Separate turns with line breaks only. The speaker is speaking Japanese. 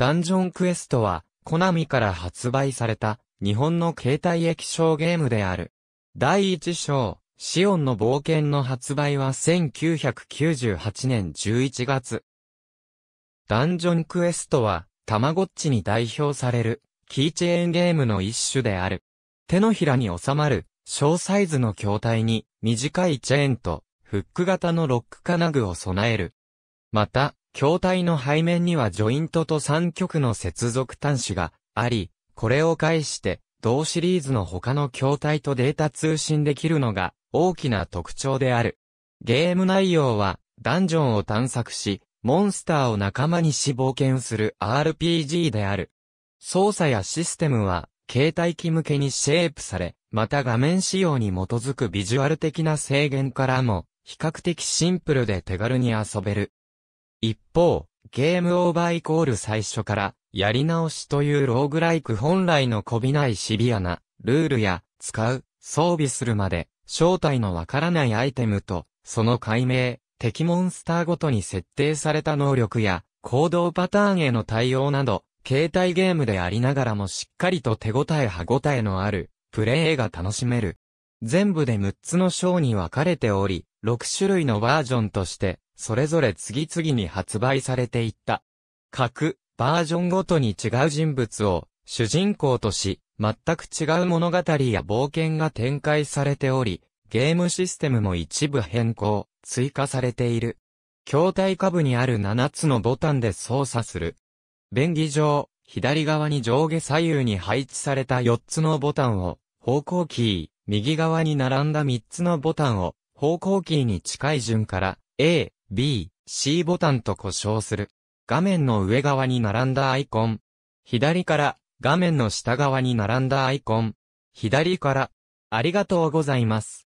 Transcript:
ダンジョンクエストは、コナミから発売された、日本の携帯液晶ゲームである。第1章、シオンの冒険の発売は1998年11月。ダンジョンクエストは、たまごっちに代表される、キーチェーンゲームの一種である。手のひらに収まる、小サイズの筐体に、短いチェーンと、フック型のロック金具を備える。また、筐体の背面にはジョイントと3極の接続端子があり、これを介して、同シリーズの他の筐体とデータ通信できるのが大きな特徴である。ゲーム内容は、ダンジョンを探索し、モンスターを仲間にし冒険する RPG である。操作やシステムは、携帯機向けにシェイプされ、また画面仕様に基づくビジュアル的な制限からも、比較的シンプルで手軽に遊べる。一方、ゲームオーバーイコール最初から、やり直しというローグライク本来のこびないシビアな、ルールや、使う、装備するまで、正体のわからないアイテムと、その解明、敵モンスターごとに設定された能力や、行動パターンへの対応など、携帯ゲームでありながらもしっかりと手応え歯応えのある、プレイが楽しめる。全部で6つの章に分かれており、6種類のバージョンとして、それぞれ次々に発売されていった。各、バージョンごとに違う人物を、主人公とし、全く違う物語や冒険が展開されており、ゲームシステムも一部変更、追加されている。筐体下部にある7つのボタンで操作する。便宜上、左側に上下左右に配置された4つのボタンを、方向キー、右側に並んだ3つのボタンを、方向キーに近い順から、A、B、C ボタンと呼称する。画面の上側に並んだアイコン。左から、画面の下側に並んだアイコン。左から、ありがとうございます。